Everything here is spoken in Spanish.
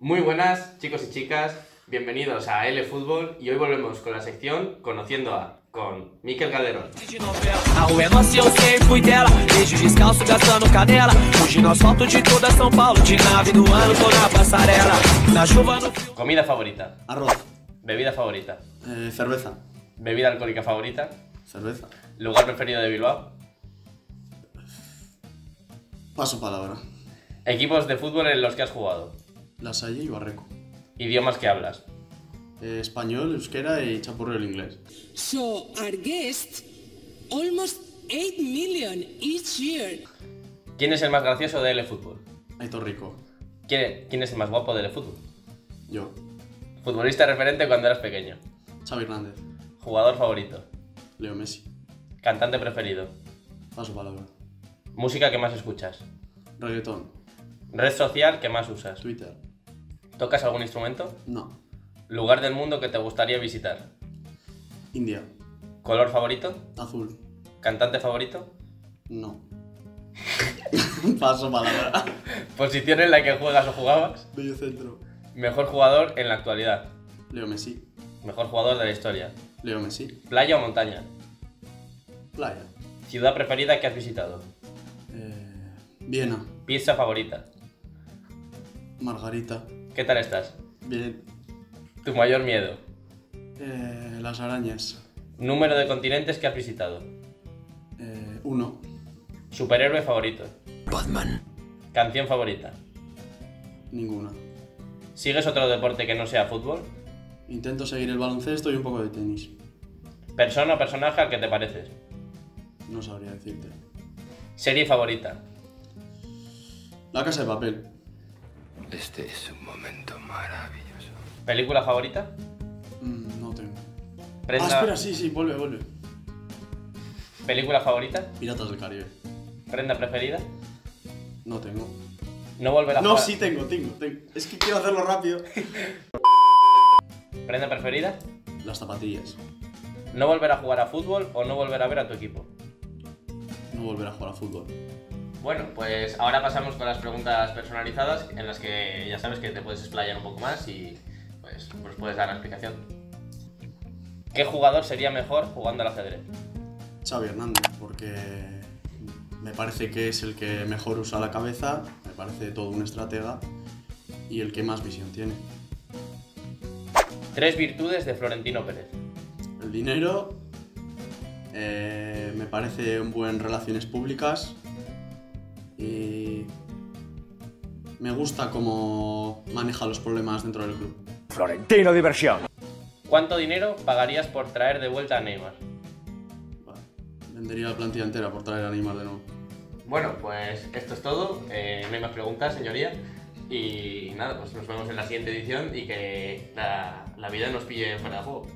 Muy buenas chicos y chicas, bienvenidos a L Fútbol y hoy volvemos con la sección Conociendo a, con Miquel Calderón. Comida favorita, Arroz. bebida favorita, Eh, cerveza. bebida alcohólica favorita, Cerveza. lugar preferido de Bilbao, Paso palabra. equipos de fútbol en los que has jugado, La Salle y Barreco. idiomas que hablas, Eh, español, euskera y chapurro el inglés. So our guests, almost 8 million each year. ¿Quién es el más gracioso de L Fútbol? Aitor Rico. ¿Quién, quién es el más guapo de L Fútbol? Yo. Futbolista referente cuando eras pequeño, Xavi Hernández. jugador favorito, Leo Messi. cantante preferido, Paso palabra. música que más escuchas, Reggaetón. red social que más usas, Twitter. ¿Tocas algún instrumento? No. Lugar del mundo que te gustaría visitar. India. ¿Color favorito? Azul. ¿Cantante favorito? No. Paso palabra. ¿Posición en la que juegas o jugabas? Medio centro. Mejor jugador en la actualidad. Leo Messi. Mejor jugador de la historia. Leo Messi. ¿Playa o montaña? Playa. ¿Ciudad preferida que has visitado? Eh, Viena. ¿Pizza favorita? Margarita. ¿Qué tal estás? Bien. ¿Tu mayor miedo? Eh, las arañas. ¿Número de continentes que has visitado? Eh, uno. ¿Superhéroe favorito? Batman. ¿Canción favorita? Ninguna. ¿Sigues otro deporte que no sea fútbol? Intento seguir el baloncesto y un poco de tenis. ¿Persona o personaje al que te pareces? No sabría decirte. ¿Serie favorita? La casa de papel. Este es un momento maravilloso. ¿Película favorita? Mm, no tengo. Prenda- Ah, espera, sí, sí, vuelve, vuelve. ¿Película favorita? Piratas del Caribe. ¿Prenda preferida? No tengo. ¿No volver a No, jugar? sí tengo, tengo, tengo. Es que quiero hacerlo rápido. ¿Prenda preferida? Las zapatillas. ¿No volver a jugar a fútbol o no volver a ver a tu equipo? No volver a jugar a fútbol. Bueno, pues ahora pasamos con las preguntas personalizadas en las que ya sabes que te puedes explayar un poco más y pues puedes dar la explicación. ¿Qué jugador sería mejor jugando al ajedrez? Xavi Hernández, porque me parece que es el que mejor usa la cabeza, me parece todo un estratega y el que más visión tiene. Tres virtudes de Florentino Pérez. El dinero, eh, me parece un buen relaciones públicas y me gusta cómo maneja los problemas dentro del club. Florentino Diversión. ¿Cuánto dinero pagarías por traer de vuelta a Neymar? Vale, Vendería la plantilla entera por traer a Neymar de nuevo. Bueno, pues esto es todo. Eh, no hay más preguntas, señoría. Y nada, pues nos vemos en la siguiente edición y que la, la vida nos pille fuera de juego.